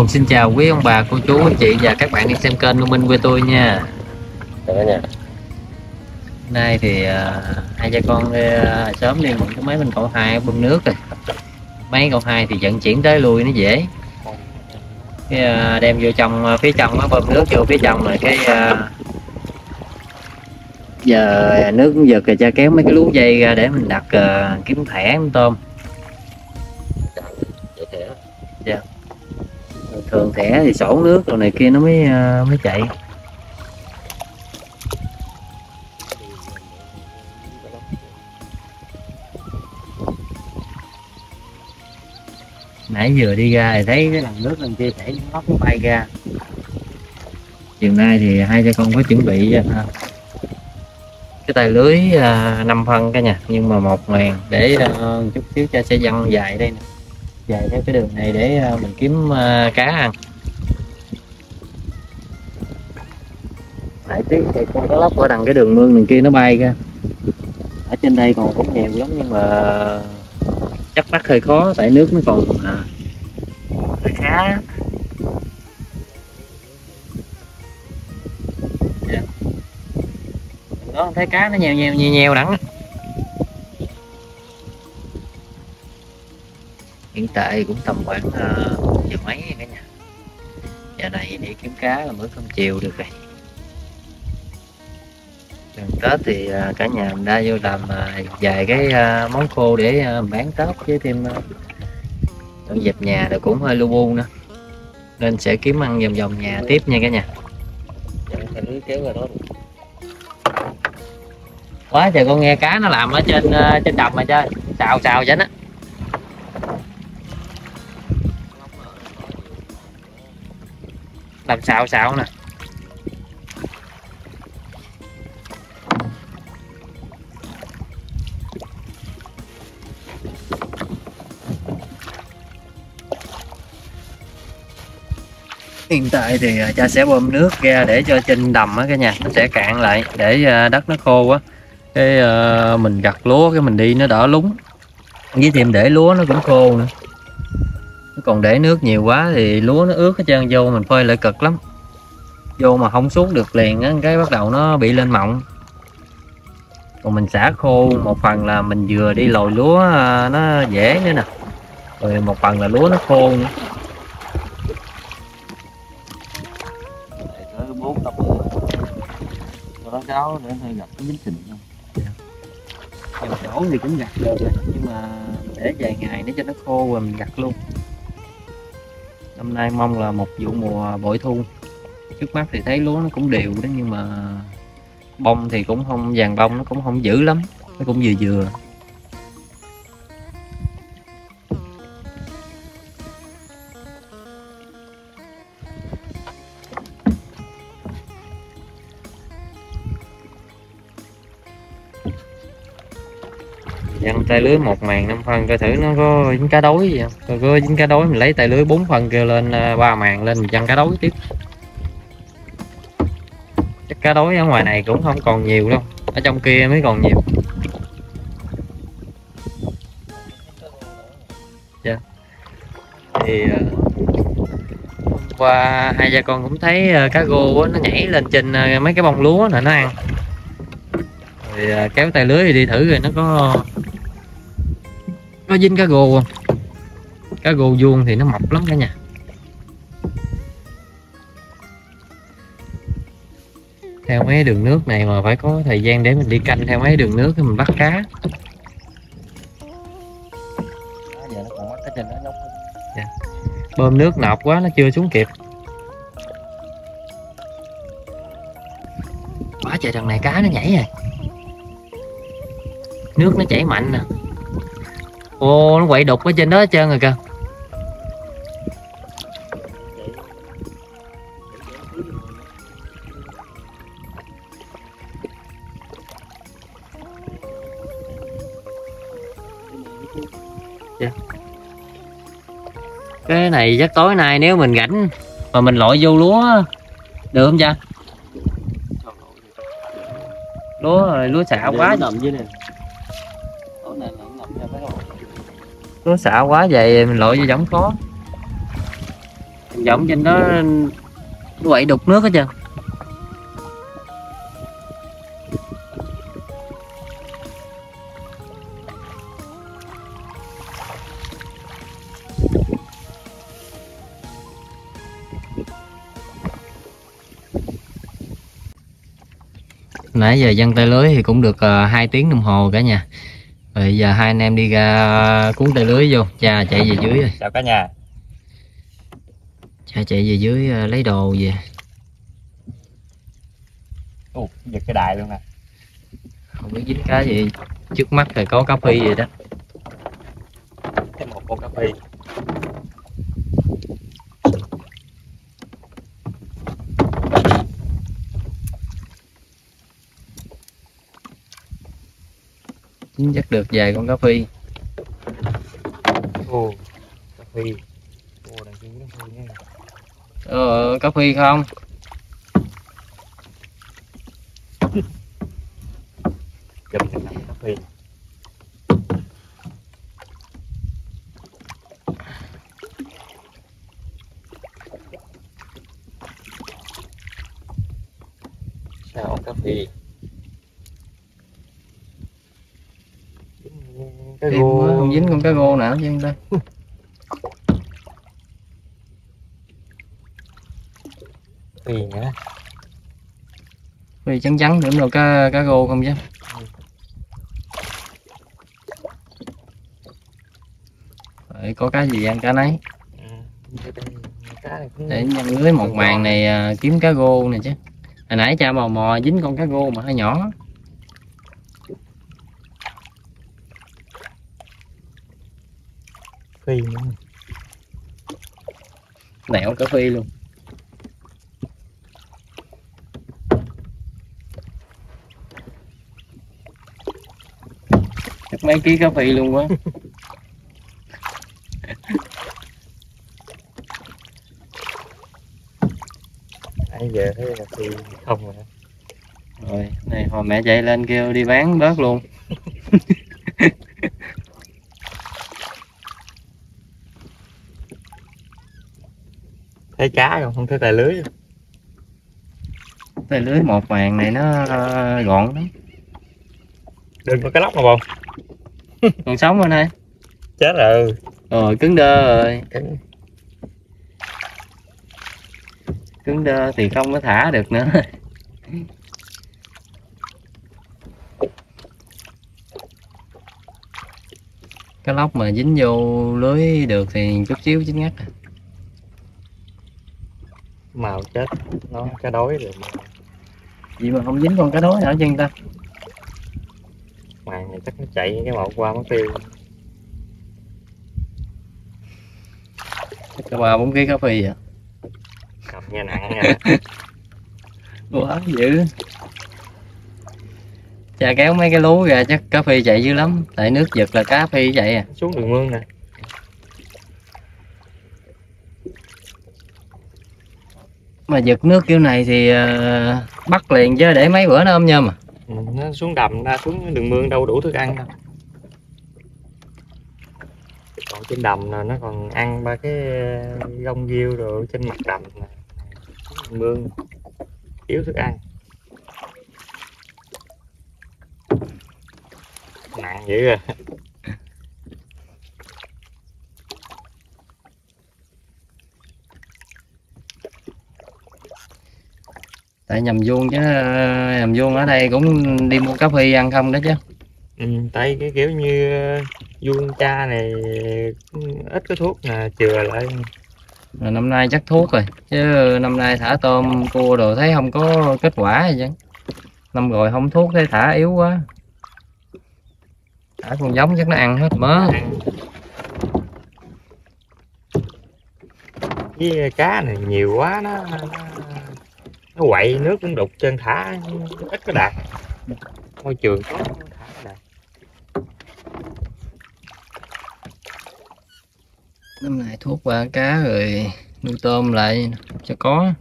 Còn xin chào quý ông bà, cô chú, anh chị và các bạn đi xem kênh của Minh quê tôi nha. Hôm nay thì à, hai cha con đi, à, sớm đi mượn cái máy bên cậu hai bơm nước rồi. Máy cậu hai thì vận chuyển tới lui nó dễ. Cái à, đem vô trong à, phía trong nó bơm nước vô phía trong rồi cái à, giờ nước giật rồi cha kéo mấy cái lú dây ra để mình đặt à, kiếm thẻ tôm thường thẻ thì sổ nước rồi này kia nó mới ờ, mới chạy. Nãy vừa đi ra thì thấy cái lần nước lần kia chảy nó cũng bay ra. Chiều nay thì hai cha con có chuẩn bị ờ, cái tay lưới ờ, à, 5 phân cả nhà nhưng mà một ngàn để chút xíu cha sẽ dăng dài đây nè dài theo cái đường này để ờ, mình kiếm ờ, cá ăn. Nãy tiếng thì con cá lóc ở đằng cái đường mương đằng kia nó bay ra. Ở trên đây còn cũng nhiều lắm nhưng mà chắc bắt hơi khó tại nước nó còn à, hơi khá. Dạ. Đó thấy cá nó nhèo nhèo nhèo nhèo đắng tại cũng tầm khoảng uh, giờ mấy cả nhà. Giờ này đi kiếm cá là mới cơm chiều được rồi. Gần tết thì à, cả nhà mình đã vô làm à, vài cái à, món khô để à, bán tết với thêm à, dọn dẹp nhà rồi cũng hơi lu bu nữa. Nên sẽ kiếm ăn vòng vòng nhà tiếp nha cả nhà. Đó. quá trời con nghe cá nó làm ở trên trên đầm mà chơi. Xào xào cho nó làm xạo xạo nè? Hiện tại thì à, cha sẽ bơm nước ra để cho trên đầm á cả nhà nó sẽ cạn lại để à, đất nó khô quá. Cái uh, mình gặt lúa cái mình đi nó đỡ lúng với thêm để lúa nó cũng khô nữa còn để nước nhiều quá thì lúa nó ướt hết trơn vô mình phơi lại cực lắm. Vô mà không xuống được liền á cái bắt đầu nó bị lên mọng. Còn mình xả khô một phần là mình vừa đi lồi lúa à, nó dễ nữa nè. Rồi một phần là lúa nó khô nữa. Bốn tập nó cáo để gặp cái dính xình không. nhiều chỗ thì cũng gặt được nhưng mà để vài ngày để cho nó khô rồi mình gặt luôn năm nay mong là một vụ mùa bội thu. Trước mắt thì thấy lúa nó cũng đều đó, nhưng mà bông thì cũng không, vàng bông nó cũng không dữ lắm, nó cũng vừa vừa. Dăng tay lưới một màn, năm phân coi thử nó có dính cá đối gì không? Coi có dính cá đối mình lấy tay lưới bốn phân kêu lên à, ba màn lên mình dăng cá đối tiếp. Chắc cá đối ở ngoài này cũng không còn nhiều đâu, ở trong kia mới còn nhiều. Dạ. Thì à, qua hai cha con cũng thấy à, cá gô nó nhảy lên trên mấy cái bông lúa nè, nó ăn. Rồi kéo tay lưới đi thử rồi nó có có dính cá gô không? Cá gô vuông thì nó mập lắm cả nhà. Theo mấy đường nước này mà phải có thời gian để mình đi canh theo mấy đường nước để mình bắt cá. Nó nó nhóc. bơm nước nọc quá nó chưa xuống kịp. Quá trời đằng này cá nó nhảy rồi nước nó chảy mạnh nè ô nó quậy đục ở trên đó hết trơn rồi kìa. Cái này chắc tối nay nếu mình rảnh mà mình lội vô lúa được không cha? Lúa rồi lúa xạo quá. nằm dưới này. Lúa xạo quá vậy mình lội vô giống khó giống trên đó nó quậy đục nước hết trơn. Nãy giờ dân tay lưới thì cũng được uh, 2 tiếng đồng hồ cả nhà rồi giờ hai anh em đi ra cuốn tay lưới vô cha chạy về dưới rồi. Chào cả nhà. Cha chạy về dưới uh, lấy đồ về. Ồ giật cái đại luôn nè. Không biết dính cá gì trước mắt thì có cá phi vậy đó. Thêm một con cà phê chắc được vài con cá phi. Ồ đằng kia phê nha. Ờ, cá phi không chụp cái nắm cà phê sao cà phê cái Tìm quá, không dính con cá rô nào chứ ta phê nữa phi trắng trắng nữa đâu cá cá rô không chứ. Phải có cái gì ăn cá nấy. Đây, này để nhân lưới một màn này à, kiếm cá rô nè chứ. Hồi nãy cha mò mò dính con cá rô mà hơi nhỏ phi nữa nẹo cá phi luôn. Chắc mấy ký cá phi luôn quá. Nãy giờ thấy là phi không rồi. Rồi này hồi mẹ chạy lên kêu đi bán bớt luôn thấy cá không không thấy tài lưới. Tay lưới một màn này nó ờ, gọn lắm. Đừng có cái lóc mà bông. Còn sống bên đây. Chết rồi. Rồi cứng đơ rồi. Cứng. cứng đơ thì không có thả được nữa. Cái lóc mà dính vô lưới được thì chút xíu chín ngắt. à. Màu chết. Nó cá đối rồi vậy mà không dính con cá đối hả chân ta? Màn này chắc nó chạy cái màu qua mất tiêu. Chắc ba bốn ký cá phi à cầm nha nặng nha quá dữ cha kéo mấy cái lú ra chắc cá phi chạy dữ lắm. Tại nước giật là cá phi chạy à. Xuống đường mương nè mà giật nước kiểu này thì ờ, bắt liền chứ để mấy bữa nó ôm nhôm à? Ừ, nó xuống đầm ra xuống đường mương đâu đủ thức ăn đâu. Còn trên đầm là nó còn ăn ba cái rong gông diêu rồi trên mặt đầm đường mương thiếu thức ăn. Nặng dữ rồi tại nhầm vuông chứ nhầm vuông ở đây cũng đi mua cá phi ăn không đó chứ. Ừ, tại cái kiểu như ờ, vuông cha này ít có thuốc nè chừa lại. Mà năm nay chắc thuốc rồi chứ năm nay thả tôm cua đồ thấy không có kết quả gì chứ. Năm rồi không thuốc thấy thả yếu quá. Thả con giống chắc nó ăn hết mớ. Với cá này nhiều quá nó nó, nó quậy nước cũng đục chân thả ít có đạt. Môi trường nó thả có đạt. Năm nay thuốc qua cá rồi nuôi tôm lại cho có.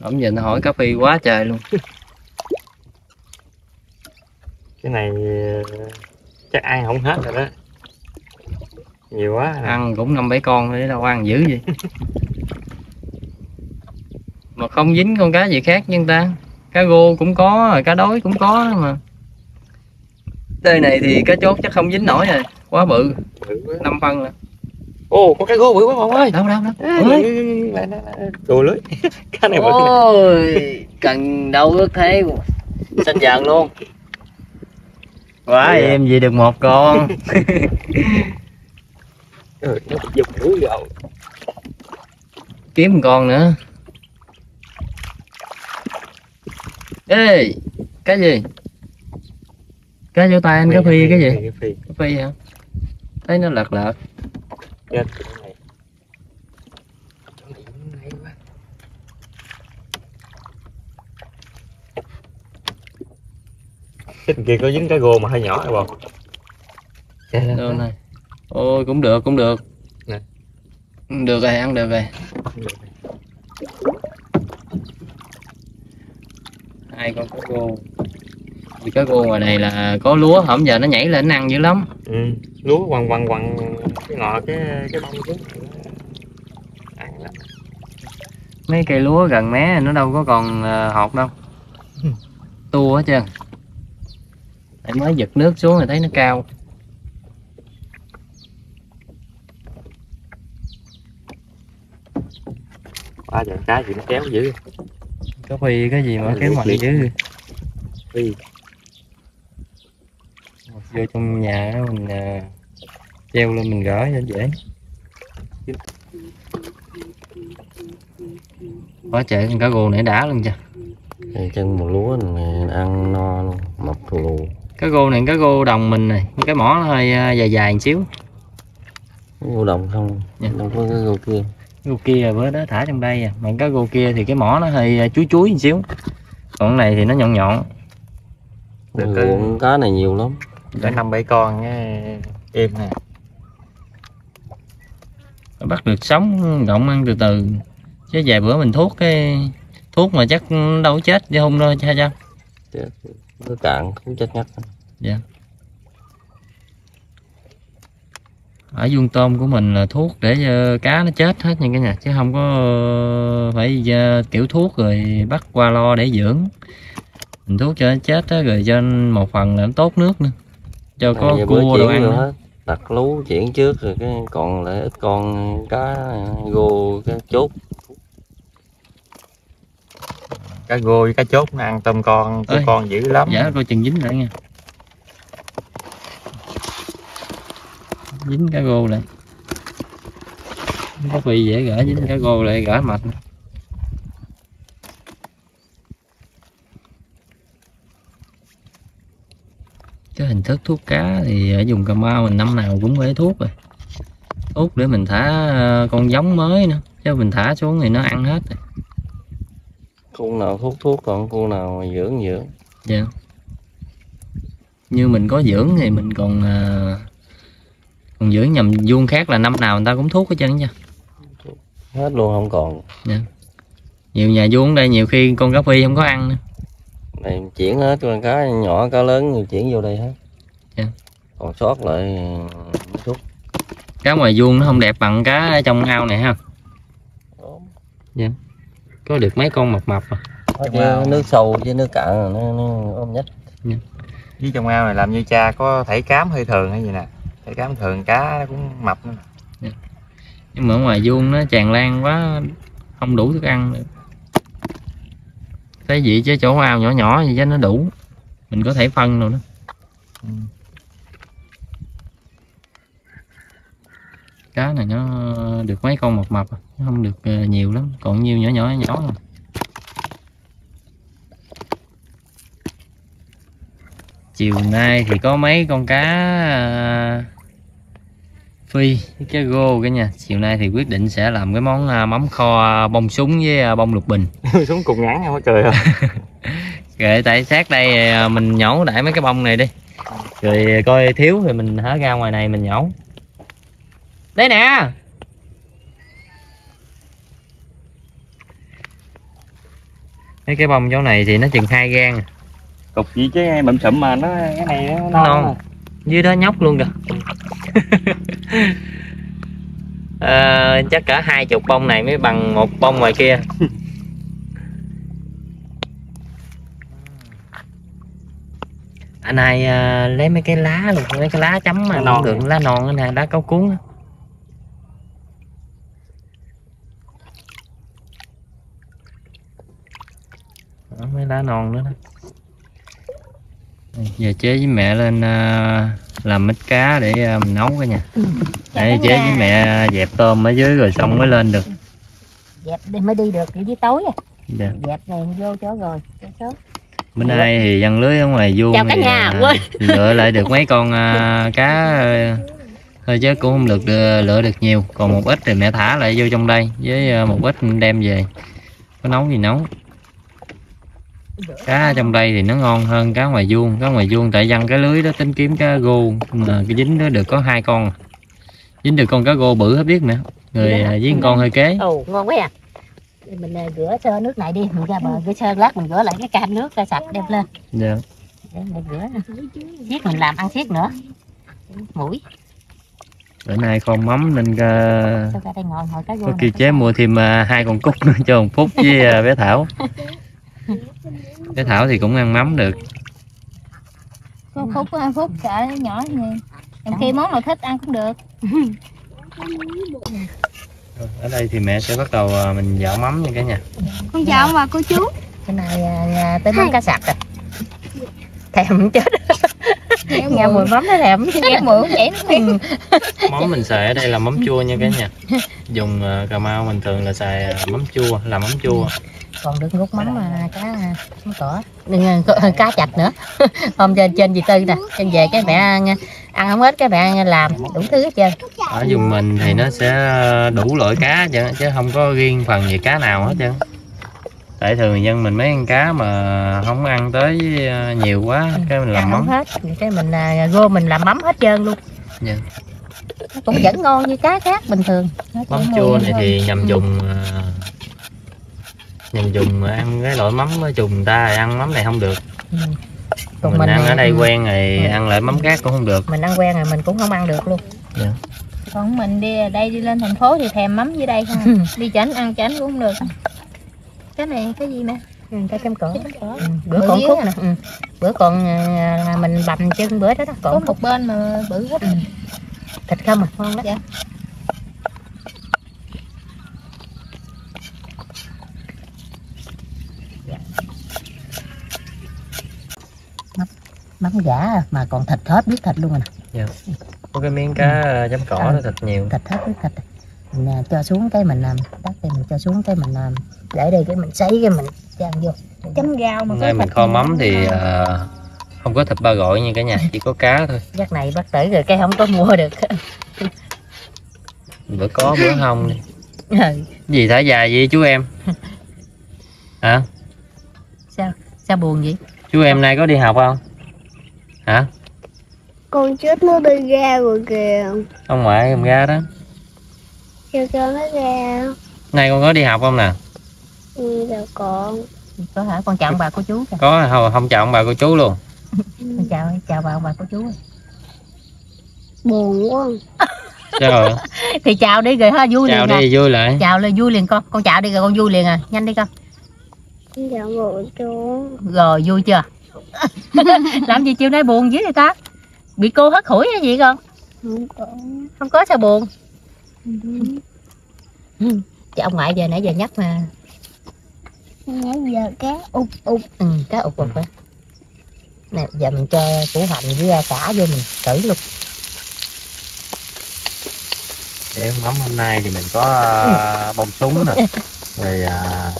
Ổng nó hỏi cá phi quá trời luôn. Cái này chắc ăn không hết rồi đó. Nhiều quá nè. ăn cũng năm bảy con thôi đâu ăn dữ gì. Mà không dính con cá gì khác nhưng ta. Cá gô cũng có rồi cá đối cũng có mà. Đây này thì cá chốt chắc không dính nổi rồi. Quá bự. Bự quá. năm phân rồi. Ô có cái gô bự quá không ơi. Đâu đâu đâu. Đồ lưới. Cá này bự. Ôi cần đâu ước thế xanh dần luôn quá Vậy à? em gì được một con. Ừ, nó giục mũi vào kiếm một con nữa. Ê cái gì? Cái vô tay anh cá phi cái gì? Cái phi. Hả? Thấy nó lật lật. Chết cái này Chỗ này nó hay quá. Cái kia có dính cái gô mà hơi nhỏ rồi không? Đâu này. Ôi cũng được cũng được. Nè. được rồi ăn được rồi. Hai con cá gô. Vì cá gô ngoài này là có lúa hổng giờ nó nhảy lên nó ăn dữ lắm. Ừ. lúa quằn quằn quằn cái ngọt cái cái bông xuống. Ăn lắm. Mấy cây lúa gần mé nó đâu có còn ờ, hột đâu. Ừ. tua hết trơn Tại mới giật nước xuống rồi thấy nó cao. Quá trời cá gì nó kéo dữ. Có phi cái gì mà kéo mạnh dữ? Phi vô trong nhà mình ờ, treo lên mình gỡ cho dễ. Quá trời con cá gô này đã luôn chưa? Chân một lúa này ăn no luôn mập thù lù cá gô này cá gô đồng mình này. Cái mỏ nó hơi ờ, dài dài một xíu. Ngô đồng không? Dạ. đâu có cái gô kia. Gô kia bữa đó thả trong đây à. Mà cá gô kia thì cái mỏ nó hơi ờ, chuối chuối một xíu. Còn cái này thì nó nhọn nhọn. Được cái- cá này nhiều lắm. Cỡ năm bảy con nha em nè. Bắt được sống gọng ăn từ từ. Chứ vài bữa mình thuốc cái thuốc mà chắc đâu chết chứ không đâu cha cha nó cạn cũng chết ngắt. Ở vuông tôm của mình là thuốc để cho cá nó chết hết nha cả nhà chứ không có ờ, phải ờ, tiểu thuốc rồi bắt qua lo để dưỡng. Mình thuốc cho nó chết á, rồi cho một phần là nó tốt nước nữa. Cho có bữa cua đồ ăn nữa. đặt lú chuyển trước rồi cái còn lại ít con cá gô cái chốt cá gô với cá chốt nó ăn tôm con tôm con dữ lắm. Dạ coi chừng dính lại nha. Dính cá gô lại. Có bị dễ gỡ dính cá gô lại gỡ mệt. Cái hình thức thuốc cá thì ở vùng Cà Mau mình năm nào cũng phải thuốc rồi. Thuốc để mình thả ờ, con giống mới nữa. Chứ mình thả xuống thì nó ăn hết rồi. Khu nào thuốc thuốc còn khu nào dưỡng dưỡng Dạ. Như mình có dưỡng thì mình còn à, còn dưỡng nhầm vuông khác là năm nào người ta cũng thuốc hết trơn nha. hết luôn không còn Nhiều nhà vuông ở đây nhiều khi con cá phi không có ăn nữa. này chuyển hết con cá nhỏ cá lớn chuyển vô đây hết Dạ. còn sót lại mấy thuốc Cá ngoài vuông nó không đẹp bằng cá trong ao này ha. Có được mấy con mập mập à. Chứ nước sâu với nước cạn nó, nó ôm nhất với trong ao này làm như cha có thảy cám hơi thường hay gì nè thảy cám thường cá nó cũng mập nữa Nhưng mà ở ngoài vuông nó tràn lan quá không đủ thức ăn nữa. Thế vậy chứ chỗ ao nhỏ nhỏ gì cho nó đủ. Mình có thể phân rồi đó. Ừ. cá này nó được mấy con mập mập à, không được ờ, nhiều lắm. Còn nhiều nhỏ nhỏ nhỏ rồi. chiều nay thì có mấy con cá à, phi với cá gô cả nhà. Chiều nay thì quyết định sẽ làm cái món à, mắm kho bông súng với à, bông lục bình. Xuống cùng ngắn nhau trời ơi rồi tại sát đây à, mình nhổ đại mấy cái bông này đi. Rồi coi thiếu thì mình hở ra ngoài này mình nhổ. Đây nè mấy cái bông chỗ này thì nó chừng hai gan à. cục gì chứ bậm sụm mà nó cái này nó non non dưới đó nhóc luôn kìa. Ờ, chắc cả hai chục bông này mới bằng một bông ngoài kia. Anh hai à, lấy mấy cái lá luôn mấy cái lá chấm mà non được lá non nè lá cáu cuốn á. Đó, mấy lá non nữa đó. Đây, giờ chế với mẹ lên à, làm mít cá để à, mình nấu cả nhà. Để chế với mẹ dẹp tôm ở dưới rồi xong mới lên được. Dẹp đi mới đi được đi tối à. dạ. dẹp này vô chỗ rồi chỗ sớm. Bữa nay thì dân lưới ở ngoài vuông Chào cả thì, nhà, à, quên. lựa lại được mấy con cá thôi chứ cũng không được đưa- lựa được nhiều. Còn một ít thì mẹ thả lại vô trong đây với một ít đem về. Có nấu gì nấu cá trong đây thì nó ngon hơn cá ngoài vuông. Cá ngoài vuông tại dân cái lưới đó tính kiếm cá gô mà cái dính đó được có hai con. Dính được con cá gô bự hết biết nè. Người Dạ. à, với con con hơi kế. Ồ ngon quá à. Để mình à, rửa sơ nước này đi. Mình ra bờ rửa sơ lát mình rửa lại cái can nước ra sạch đem lên. Dạ. để mình rửa. Nè. xiết mình làm ăn xiết nữa. Mũi. Bữa nay con mắm nên uh, cho ra đây ngồi ngồi cái có kêu chế mua thêm à, hai con cúc nữa cho một phút với à, bé thảo bé thảo thì cũng ăn mắm được. Có phút có hai phút sợ nhỏ gì. Em khi món nào thích ăn cũng được. Ở đây thì mẹ sẽ bắt đầu à, mình dạo mắm nha cả nhà. Con chào ông bà cô chú. Cái này à, à, tới món cá sặc rồi. Thèm chết. Nghe mùi mắm nó thèm. Nghe mượn vậy nó Ừ. mắm mình xài ở đây là mắm chua nha cả nhà. Dùng à, cà mau mình thường là xài mắm chua làm mắm chua còn được ngút mắm mà cá à, mắm cỏ. Đừng, có- cá chạch nữa. Hôm trên trên dì tư nè trên về cái mẹ ăn, ăn không hết cái mẹ làm đủ thứ hết trơn. Ở vùng mình thì nó sẽ à, đủ loại cá chứ chứ không có riêng phần về cá nào hết trơn tại thường dân mình mấy con cá mà không ăn tới à, nhiều quá cái mình làm ăn mắm. hết cái mình à, gô mình làm mắm hết trơn luôn. Dạ. nó cũng vẫn ngon như cá khác bình thường. Mắm chua này thì nhằm dùng à, nhằm dùng ăn cái loại mắm người ta ăn mắm này không được. Ừ. mình, ăn ở đây ừ, quen thì Ừ. ăn lại mắm khác cũng không được. Mình ăn quen rồi mình cũng không ăn được luôn. Còn mình đi đây đi lên thành phố thì thèm mắm dưới đây không? Đi chảnh ăn chảnh cũng không được. Cái này cái gì mẹ? ừ, cái kem cỏ ừ, bữa còn khúc nè. Ừ. bữa còn à, là mình bầm chân bữa đó đó Có còn một bên mà bự hết. Thịt không à? Ngon đó Dạ. Mắm giả mà còn thịt hết biết thịt luôn rồi nè. Có cái miếng cá à, chấm cỏ nó thịt nhiều. thịt hết biết thịt. Mình à, cho xuống cái mình làm đắt thì mình cho xuống cái mình làm để đây cái mình sấy cái mình chan vô. Chấm gao mà nay mình kho mắm thì à, không có thịt ba gọi nha cả nhà chỉ có cá thôi. Giấc này bắt tử rồi cái không có mua được. Bữa có bữa không. Ừ, gì thả dài vậy chú em? Hả? Sao? Sao buồn vậy? Chú em nay có đi học không hả? Con chết nó đi ra rồi kìa. Ông ngoại em ra đó. Cho cho nó ra. Nay con có đi học không nè? Ừ, là con có hả? Con chào ông bà cô chú kìa. Có không, không chào ông bà cô chú luôn. Con chào chào bà ông bà cô chú. Buồn quá. Trời ơi, thì chào đi rồi ha vui chào liền à đi vui lại. Chào lên vui liền con. Con chào đi rồi con vui liền à. Nhanh đi con. Dạ bộ chú. Rồi vui chưa làm gì chiều nay buồn dữ vậy ta? Bị cô hất hủi hay gì con không có. Không có sao buồn. Chứ ông ngoại giờ nãy giờ nhắc mà. Nãy giờ cá ụt ụt. Ừ, cá ụt ụt á. Nè giờ mình cho củ hành với à, cả vô mình thử luôn. Để mắm hôm nay thì mình có à, bông súng nè. Rồi à,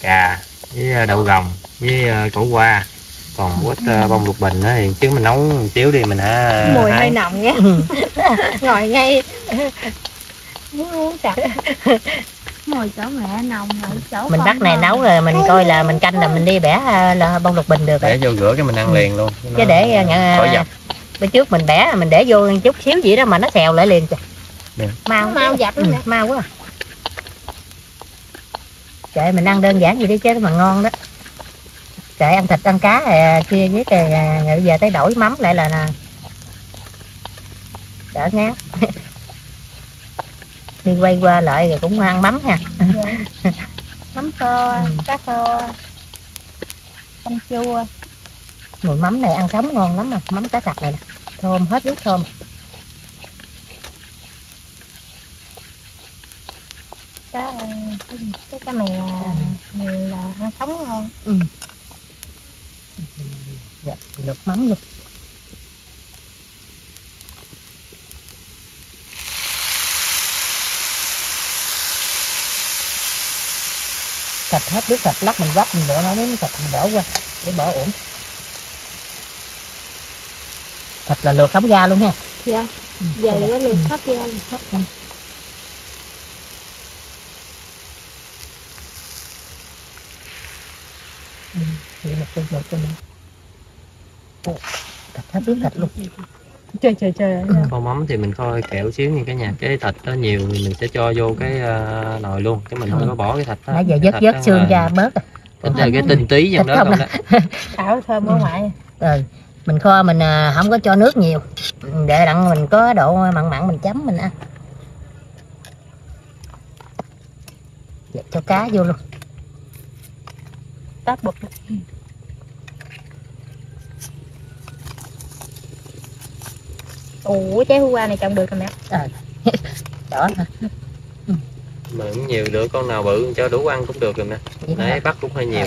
cà với à, đậu gồng với à, củ qua còn quýt à, bông lục bình đó thì chứ mình nấu một xíu đi mình hả? Mùi hơi nồng nha. Ngồi ngay. Muốn uống chặt ngồi chỗ mẹ nồng ở chỗ mình bắt này nấu rồi mình coi là mình canh là mình đi bẻ à, là bông lục bình được để vô rửa cái mình ăn liền luôn. Chứ để nhận khỏi dập. bữa trước mình bẻ mình để vô chút xíu gì đó mà nó xèo lại liền kìa. Dạ. mau. Mau dập lắm ừ, nè. mau quá. À. trời mình ăn đơn giản gì đi chứ mà ngon đó Trời ăn thịt ăn cá à, kia với trời à, bây giờ tới đổi mắm lại là nè. Đỡ ngán. Đi quay qua lại rồi cũng ăn mắm ha. Mắm kho cá kho canh chua. Mùi mắm này ăn sống ngon lắm mà mắm cá sặc này nè. Thơm hết nước thơm. Cá cái cái cá mè là ăn sống ngon dạ, lượt mắm luôn sạch hết nước sạch lắc mình vắt mình đổ nó nếu sạch mình đổ qua để bỏ ổn thịt là lượt không ra luôn ha dạ Ừ, giờ đây có nè. lượt hấp ra lượt hấp Ừ. Vậy cái nữa. Ồ, thịt thịt luôn trời trời trời kho mắm thì mình kho kẹo xíu như cả nhà. Cái thịt nó nhiều thì mình sẽ cho vô cái ờ, nồi luôn chứ mình không có bỏ cái thịt đó. nãy giờ Cái vớt vớt đó xương là- ra bớt Tính là cái tinh tí trong đó không không đó. Thảo thơm ở ngoài rồi mình kho mình à, không có cho nước nhiều. Để đặng mình có độ mặn mặn mình chấm mình ăn. Cho cá vô luôn. Tát bột ủa trái hú qua này trồng được rồi mẹ. Đỏ hả? Mà cũng nhiều được con nào bự cho đủ ăn cũng được rồi nè nãy hả? Bắt cũng hơi nhiều.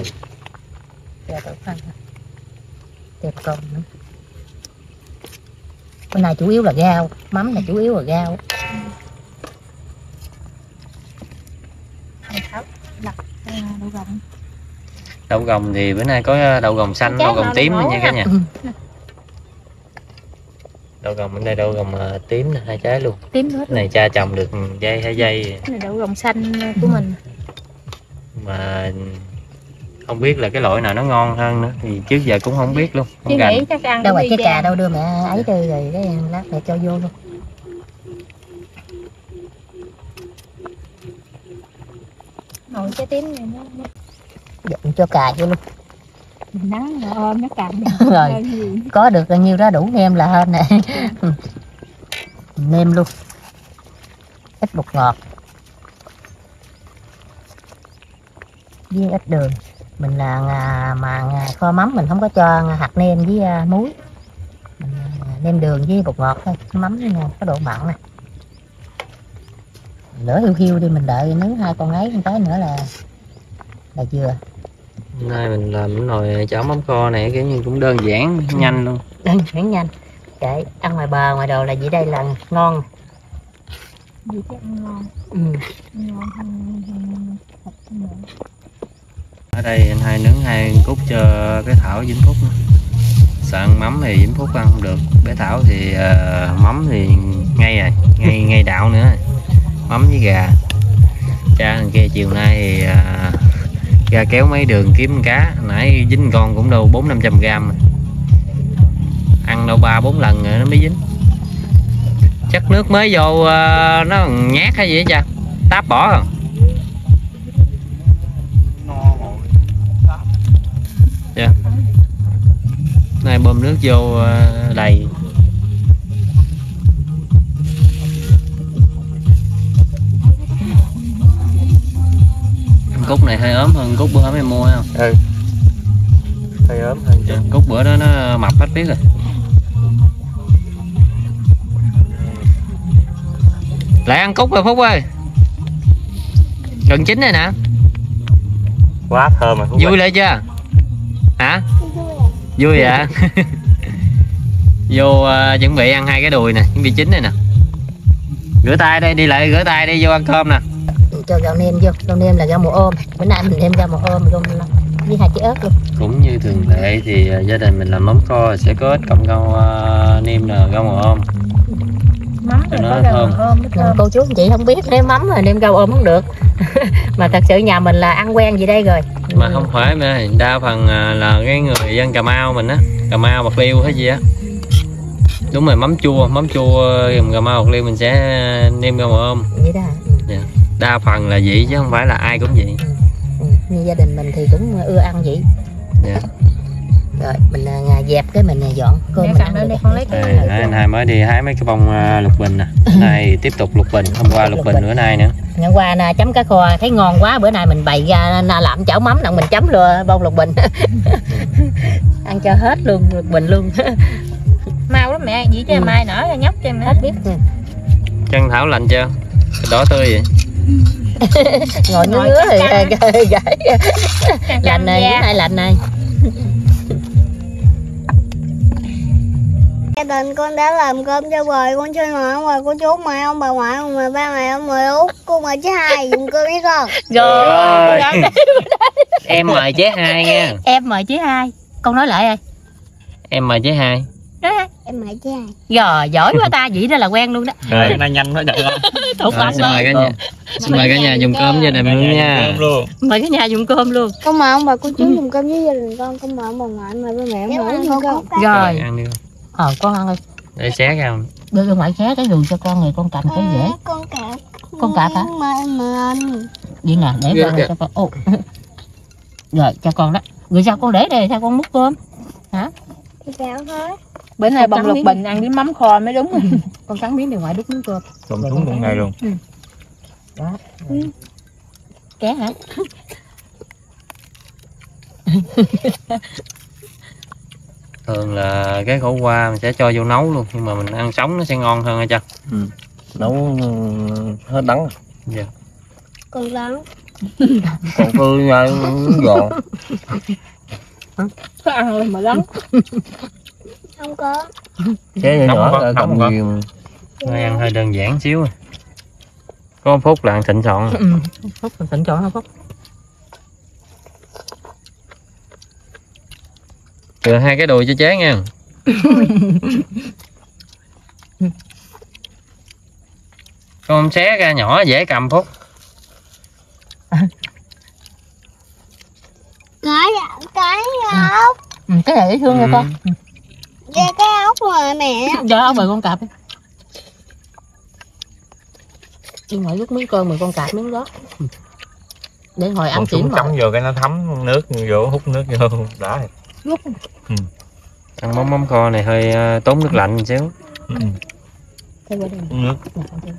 Dạ, đổ ăn? Đẹp con nữa. Bên này chủ yếu là rau mắm là chủ yếu là rau. À, đậu gồng. Thì bữa nay có đậu gồng xanh đậu gồng tím nha cả nhà. Ừ. đậu gồng bên đây đậu gồng ờ, tím nè hai trái luôn. Tím hết cái này cha trồng được dây hai dây cái này đậu gồng xanh của mình. Mà không biết là cái loại nào nó ngon hơn nữa thì trước giờ cũng không biết luôn. Không nghĩ chắc ăn đâu y cái cà đâu đưa mẹ ấy đi rồi cái lát mẹ cho vô luôn. Nồi trái tím này nó, Dặn cho cà vô luôn nắng nó ôm nó cầm rồi có được bao nhiêu đó đủ nem là hơn nè. Nem luôn. Ít bột ngọt. Với ít đường. Mình là mà kho mắm mình không có cho hạt nem với à, muối. Mình à, đường với bột ngọt thôi. Mắm nè có độ mặn nè. Lửa hiu hiu đi mình đợi nướng hai con ấy tới cái nữa là là vừa Hôm nay mình làm cái nồi chảo mắm kho này kiểu như cũng đơn giản nhanh luôn. Đơn giản nhanh. Để ăn ngoài bờ ngoài đồ là vậy đây là ngon. Gì chứ ăn ngon. Ừ. ngon hơn ở đây anh hai nướng hai cút cho cái thảo vĩnh phúc nữa. sợ ăn mắm thì vĩnh phúc ăn không được. Bé thảo thì ờ, mắm thì ngay rồi ngay ngay đạo nữa. Mắm với gà. Cha thằng kia chiều nay thì ờ, ra kéo mấy đường kiếm cá. Nãy dính con cũng đâu bốn năm trăm gram. Ăn đâu ba bốn lần rồi nó mới dính. Chắc nước mới vô à, nó nhát hay gì vậy cha? Táp bỏ không? Dạ. Nay bơm nước vô à, đầy. Cúc này hơi ốm hơn cúc bữa hôm em mua không? Ừ. Hơi ốm hơn chứ. cúc bữa đó nó mập hết biết rồi. Lại ăn cúc rồi phúc ơi. Gần chín rồi nè. Quá thơm rồi Phúc vui lại chưa? Hả? Vui vậy? Vô ờ, chuẩn bị ăn hai cái đùi nè chuẩn bị chín này nè. Rửa tay đây đi lại rửa tay đi vô ăn cơm nè cho gạo nêm vô. Gạo nêm là rau mùa ôm. Bữa nay mình nêm rau mùa ôm luôn với hai trái ớt luôn cũng như thường lệ thì ờ, gia đình mình làm mắm kho sẽ có ít cộng rau ờ, nêm là rau mùa ôm. Mắm Cho nó có rau thơm. ôm nó thơm. Cô chú anh chị không biết nêm mắm mà nêm rau ôm không được. Mà thật sự nhà mình là ăn quen gì đây rồi. Mà không phải mà đa phần ờ, là cái người dân cà mau mình á. Cà mau bạc liêu hay gì á. Đúng rồi mắm chua mắm chua dùng cà mau bạc liêu mình sẽ nêm rau mùa ôm. Vậy đó. Đa phần là vậy chứ không phải là ai cũng vậy. Ừ. như gia đình mình thì cũng ưa ăn vậy. Dạ. rồi mình à, dẹp cái mình à, dọn cơm Để mình ăn con lấy cái anh hai mới đi hái mấy cái bông à, lục bình nè. Hôm nay tiếp tục lục bình hôm qua lục bình bữa nay nữa. Ngày qua nè chấm cá kho thấy ngon quá bữa nay mình bày ra làm chảo mắm đặng mình chấm luôn bông lục bình. Ăn cho hết luôn lục bình luôn. Mau lắm mẹ chỉ cho Ừ. mai nở ra nhóc cho mẹ hết biết ừ. chân thảo lạnh chưa? Đỏ tươi vậy ngồi ngứa ngứa thì gãy lạnh này bữa nay lạnh này? Gia đình con đã làm cơm cho bời con chơi ngoại ông bà cô chú mày ông bà ngoại ông bà ba mày ông mời út. Cô mời chứ hai dùng cơm với con rồi em mời chế hai nha. Em mời chế hai. Con nói lại ơi. Em mời chế hai em mời chứ hai rồi giỏi quá ta vậy đó là quen luôn đó. Rồi này nhanh quá được thuộc Rồi, xin mời cả nhà. xin mời cả nhà dùng cơm gia đình luôn nha. mời cái nhà dùng cơm luôn. Con mời ông bà cô chú dùng cơm với gia đình con con mời ông bà ngoại mời ba mẹ mời út dùng cơm. rồi. Ăn đi. Con. ờ con ăn ơi để xé ra. Đưa ra ngoài xé cái đường cho con này con cầm cái dễ. À, con cạp Con cạp hả? mời mời anh vậy nè để Dạ, con dạ. cho con. Ồ. rồi cho con đó. Rồi sao con để đây sao con múc cơm? Chào thôi bữa nay trắng lục bình ăn với mắm kho mới đúng con cắn miếng điều ngoài đút miếng cơm. Trộn xuống luôn ngay luôn. Đó. Ké hả? Thường là cái khổ qua mình sẽ cho vô nấu luôn nhưng mà mình ăn sống nó sẽ ngon hơn hay chưa? Nấu ừ, hết đắng. Dạ. Con lớn còn tươi nha giòn có ăn mà lắm không có chế nhỏ nhỏ không? Nóng cầm không? nhiều Thôi ăn hơi đơn giản xíu có một phút là ăn thịnh soạn ừ. phúc mình tỉnh chọn không phúc Chừa hai cái đùi cho chế nha con xé ra nhỏ dễ cầm phúc cái cái ốc ừ, cái này dễ thương nha Ừ. con cái cái ốc mà mẹ. Cho ông mời con cạp đi. Đi ngoài lúc miếng cơm mời con cạp miếng đó. Ừ. để hồi ăn xuống mà. vô cái nó thấm nước vô hút nước vô đã. Rồi lúc ăn mắm mắm kho này hơi ờ, tốn nước lạnh một xíu. Ừ. Thế qua đây. nước Nè, con thấy.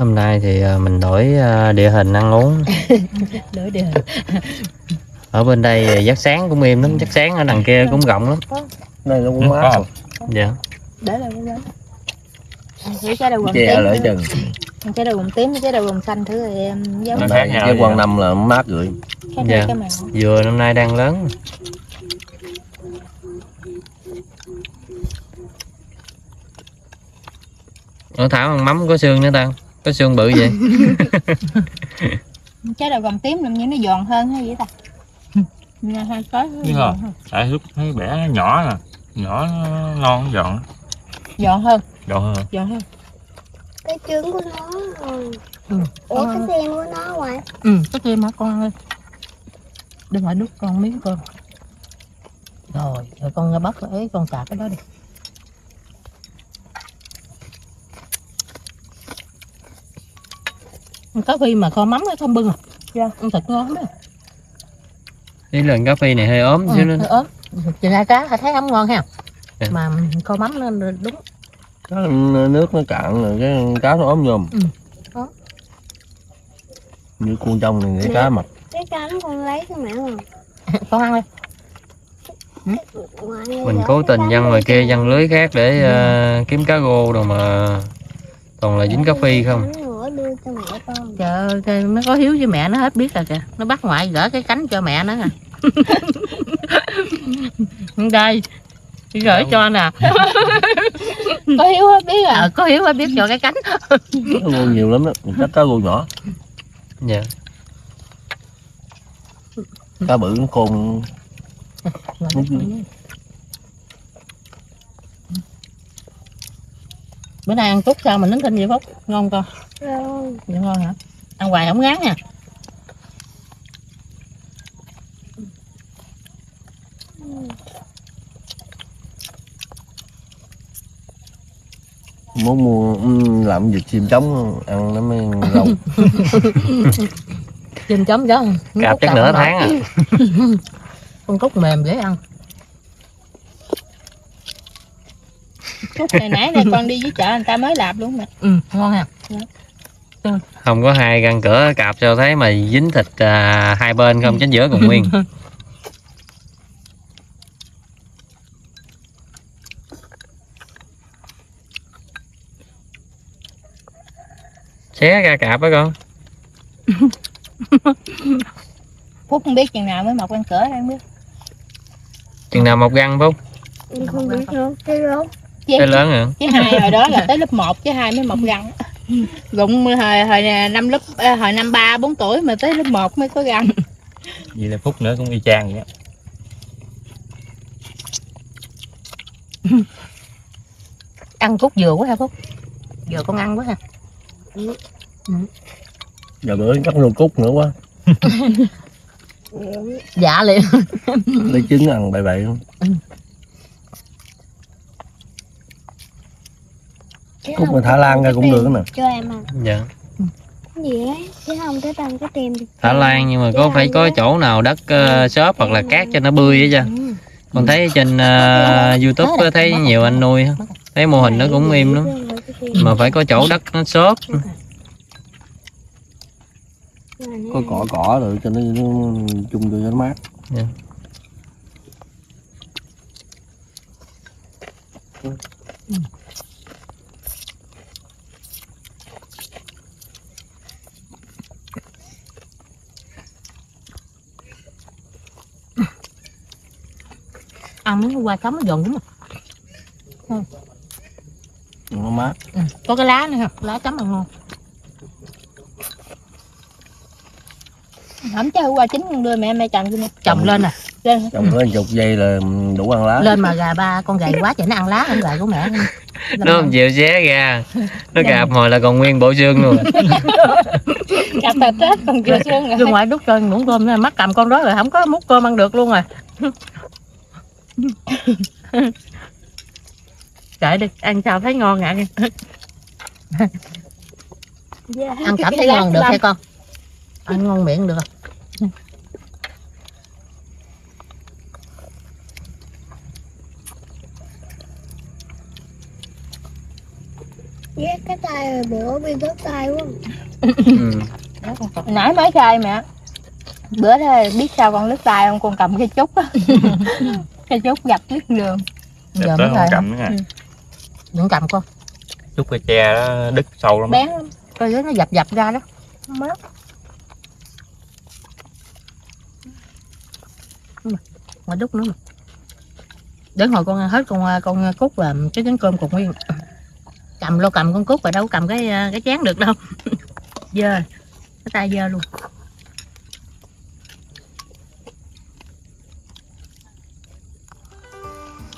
Hôm nay thì ờ, mình đổi ờ, địa hình ăn uống. Đỡ đi ở bên đây giấc sáng cũng im lắm giấc sáng ở đằng kia cũng rộng lắm. Này nó cũng quá dạ. Để lại cái đó thử trái gồm che tím chừng trái đậu gồm tím với trái đậu gồm xanh thử rồi em giống Nó khác nhau cái hả? năm là mát cái Dạ. dừa năm nay đang lớn. Ở thảo ăn mắm có xương nữa ta có xương bự vậy? Trái đậu gồm tím làm như nó giòn hơn hay gì ta? Nghe hai cái nó Biết giòn không? hơn. tại lúc thấy bẻ nó nhỏ nè nhỏ nó ngon giòn. Giòn hơn. Giòn hơn. Giòn hơn. Cái trứng của nó rồi. Ừ. ủa cái tim của nó ngoài. Ừ cái kia mà con ơi để ngoài đút con miếng cơm rồi rồi con bóc ấy con cạp cái đó đi cá phi mà kho mắm nó thơm bưng à? Dạ. ăn thịt ngon đó. Ý lần cà phê này hơi ốm ừ, chứ nó hơi ốm. Chừng hai cá thấy không ngon ha? Dạ. mà kho mắm nó đúng. Cái nước nó cạn rồi cái cá nó ốm nhôm Ừ. Như cuốn trong này cái cá mập. Cái cánh con lấy cho mẹ rồi. Con ăn đi. Ngoài mình cố tình văng ngoài kia văng lưới khác để ờ, kiếm cá rô đâu mà toàn là dính cá phi không Nữa đưa cho mẹ con. Trời ơi nó có hiếu với mẹ nó hết biết rồi kìa. Nó bắt ngoại gỡ cái cánh cho mẹ nó à đây đi gửi cho nè. Có hiếu hết biết à? Ờ, có hiếu hết biết cho cái cánh. Cá rô nhiều lắm đó. Chắc cá rô nhỏ. Dạ cá bự nó khôn bữa nay ăn cút sao mà nín thinh vậy phúc? Ngon con? Vậy ngon hả? Ăn hoài không ngán nha. Muốn mua ừ, làm việc chim trống ăn nó mới lâu chim chấm đó cạp chắc nửa tháng à. Con cúc mềm dễ ăn Cúc này nãy này con đi với chợ người ta mới lạp luôn mà. Ừ ngon ha. Không có hai găng cửa cạp sao thấy mà dính thịt à, hai bên không chính giữa còn nguyên. Xé ra cạp á con. Phúc không biết chừng nào mới mọc con cỡ đang biết. Chừng nào một găng phúc? Em không biết nữa cái đó chứ, cái lớn hả chứ hai hồi đó là tới lớp 1 chứ hai mới mọc răng rụng hồi hồi năm lớp à, hồi năm ba bốn tuổi mà tới lớp 1 mới có răng vậy là phút nữa cũng y chang vậy. Ăn phúc vừa quá ha phúc. Vừa con ăn quá ha. Giờ bữa cắt luôn cúc nữa quá. Dạ liền. Lấy trứng ăn bậy bậy luôn cúc mà thả lan ra cũng được nè. cho em ăn dạ. Cái gì đấy chứ không cái tâm cái tim thả lan nhưng mà có phải có chỗ nào đất uh, xốp hoặc là cát cho nó bươi vậy chứ? Con thấy trên ờ, youtube thấy nhiều anh nuôi thấy mô hình nó cũng im lắm. mà phải có chỗ đất nó xốp có cỏ cỏ rồi cho nó, nó chung cho nó mát. Dạ. Ăn miếng qua sống nó giòn đúng không nó mát ừ. có cái lá nữa ha lá chấm ăn ngon. Không chứ qua chín con đưa mẹ mẹ chồng cho nè trồng lên nè lên. Trồng lên chục giây là đủ ăn lá. Lên mà gà ba con gầy quá thì nó ăn lá ăn gầy của mẹ. Nó không chịu xé ra nó gạp hồi là còn nguyên bộ xương luôn. Cặp tật chết còn chưa Ra rồi. ngoài đút cho muỗng cơm mắt cầm con đó rồi không có múc cơm ăn được luôn rồi Trời đi, ăn sao thấy ngon ngạ Ăn cảm thấy ngon được hay con? Ăn ngon miệng được. Ghét cái tay bữa bị rớt tay quá. Ừ. nãy mới khai mẹ. Bữa đó biết sao con lướt tay không? Con cầm cái trúc á cái trúc gặp lướt đường. Giờ Đẹp mới tới rồi không cầm nữa nè Đừng cầm con chút cái tre đó đứt sâu lắm. Bén lắm. Coi nó dập dập ra đó. Mát. Mà đút nữa mà Đến hồi con ăn hết con con cút là cái trứng cơm còn nguyên. Cầm lô cầm con cút và đâu có cầm cái cái chén được đâu. Dơ. Cái tay dơ luôn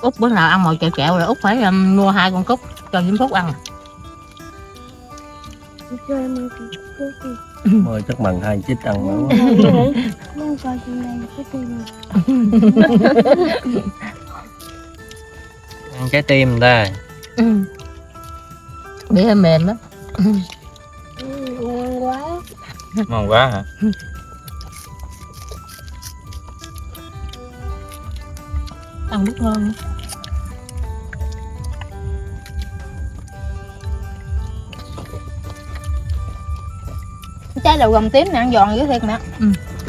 út bữa nào ăn mồi kẹo kẹo rồi út phải um, mua hai con cút cho Diễm Phúc ăn. Mời chắc bằng hai chích ăn này ăn trái tim người ta. Ừ. hơi mềm Ừ, ngon quá ngon quá hả? Ăn bút ngon trái đậu gồng tím này ăn giòn dữ thiệt mẹ.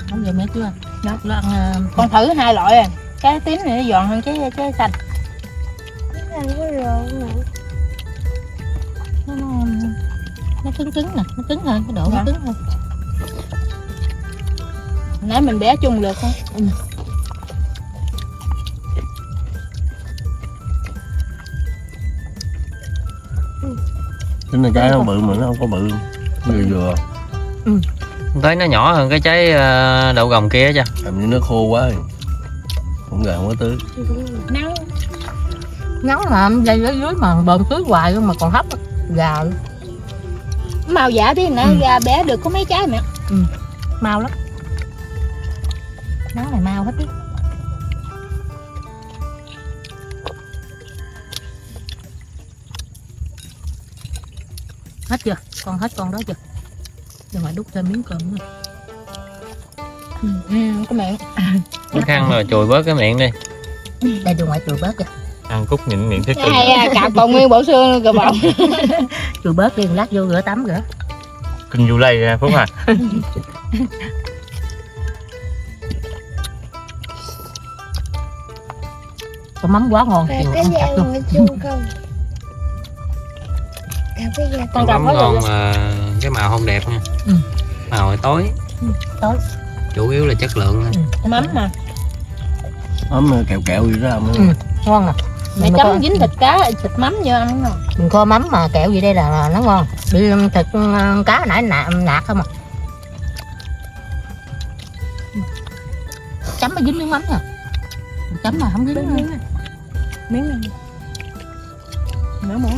Không vậy mẹ chưa? Đó nó ăn ờ, con thử hai loại rồi. Trái tím này nó giòn hơn trái trái xanh. Ăn có rượu nữa. Nó, nó, nó cứng cứng nè nó cứng hơn cái độ nó Dạ. cứng hơn. Nãy mình bé chung được không tính là trái nó bự mà nó không có bự. Vừa vừa thấy nó nhỏ hơn cái trái ờ, đậu gồng kia chứ làm như nó khô quá rồi. không gần quá tứ nắng ngắn mà dây dưới dưới mà bờm tưới hoài luôn mà còn hấp gà luôn. màu giả tí nè Ừ. ra bé được có mấy trái mẹ? Mau lắm. Nó này mau hết á hết chưa? Con hết con đó chưa ngoại đút thêm miếng cơm nữa ừ, cái miệng. Khó khăn rồi chùi bớt cái miệng đi. Đây đưa ngoại chùi bớt kìa ăn cúc nhịn miệng thích cái hay à, cạp còn nguyên bộ xương luôn kìa bọng chùi bớt đi lát vô rửa tắm rửa. Kinh du lây ra phúc à. Có mắm quá ngon cái ăn da chặt luôn. Cả cái da con ngon mà cái màu không đẹp nha Ừ. màu tối. Tối. chủ yếu là chất lượng thôi. mắm mà. Ấm kẹo kẹo gì đó không Ừ. ngon mày Mình chấm có- dính thịt cá thịt mắm vô ăn ngon mình kho mắm mà kẹo gì đây là nó ngon. Đi thịt ờ, cá nãy nạt, nạt không à? Chấm mà dính miếng mắm nè chấm mà không dính miếng mắm miếng này. Miếng này. Nở mỡ